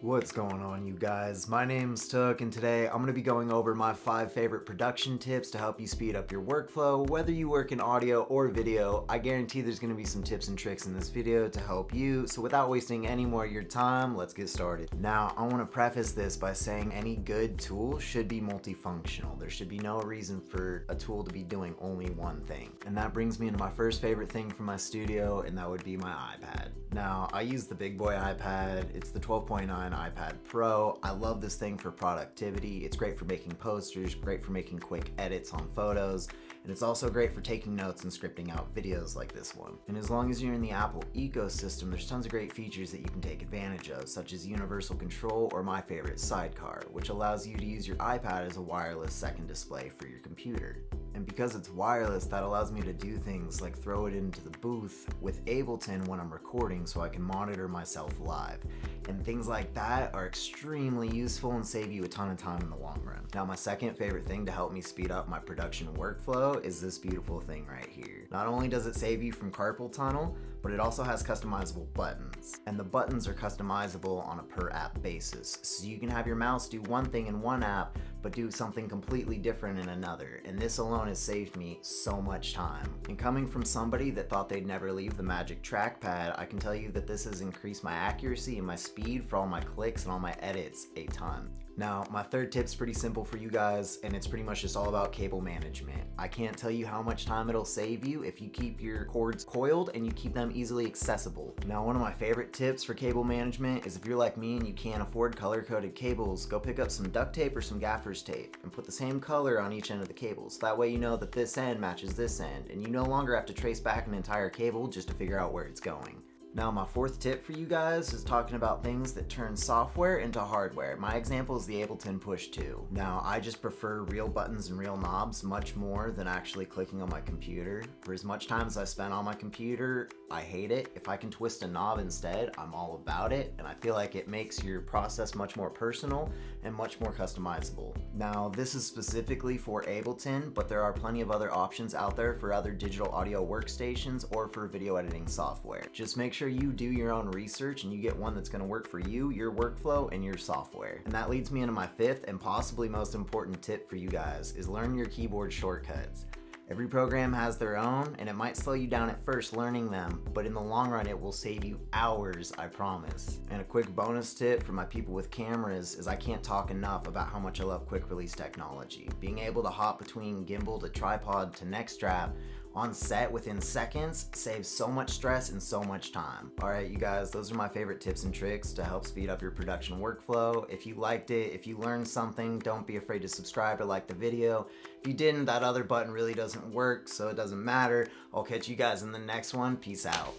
What's going on you guys? My name's Took and today I'm going to be going over my 5 favorite production tips to help you speed up your workflow. Whether you work in audio or video, I guarantee there's going to be some tips and tricks in this video to help you. So without wasting any more of your time, let's get started. Now I want to preface this by saying any good tool should be multifunctional. There should be no reason for a tool to be doing only one thing. And that brings me into my first favorite thing from my studio and that would be my iPad. Now I use the big boy iPad. It's the 12.9 iPad Pro. I love this thing for productivity. It's great for making posters, great for making quick edits on photos, and it's also great for taking notes and scripting out videos like this one. And as long as you're in the Apple ecosystem, there's tons of great features that you can take advantage of, such as universal control or my favorite, Sidecar, which allows you to use your iPad as a wireless second display for your computer. And because it's wireless, that allows me to do things like throw it into the booth with Ableton when I'm recording so I can monitor myself live. And things like that are extremely useful and save you a ton of time in the long run. Now my second favorite thing to help me speed up my production workflow is this beautiful thing right here. Not only does it save you from carpal tunnel, but it also has customizable buttons. And the buttons are customizable on a per app basis. So you can have your mouse do one thing in one app, but do something completely different in another. And this alone has saved me so much time. And coming from somebody that thought they'd never leave the magic trackpad, I can tell you that this has increased my accuracy and my speed for all my clicks and all my edits a ton. Now, my third tip's pretty simple for you guys, and it's pretty much just all about cable management. I can't tell you how much time it'll save you if you keep your cords coiled and you keep them easily accessible. Now, one of my favorite tips for cable management is if you're like me and you can't afford color-coded cables, go pick up some duct tape or some gaffer's tape and put the same color on each end of the cables. That way you know that this end matches this end, and you no longer have to trace back an entire cable just to figure out where it's going. Now my fourth tip for you guys is talking about things that turn software into hardware. My example is the Ableton Push 2. Now I just prefer real buttons and real knobs much more than actually clicking on my computer. For as much time as I spend on my computer, I hate it. If I can twist a knob instead, I'm all about it and I feel like it makes your process much more personal and much more customizable. Now this is specifically for Ableton, but there are plenty of other options out there for other digital audio workstations or for video editing software. Just make sure you do your own research and you get one that's going to work for you, your workflow, and your software. And that leads me into my fifth and possibly most important tip for you guys is learn your keyboard shortcuts. Every program has their own, and it might slow you down at first learning them, but in the long run, it will save you hours, I promise. And a quick bonus tip for my people with cameras is I can't talk enough about how much I love quick release technology. Being able to hop between gimbal to tripod to neck strap on set within seconds saves so much stress and so much time. Alright you guys, those are my favorite tips and tricks to help speed up your production workflow. If you liked it, if you learned something, don't be afraid to subscribe or like the video. If you didn't, that other button really doesn't work, so it doesn't matter. I'll catch you guys in the next one. Peace out.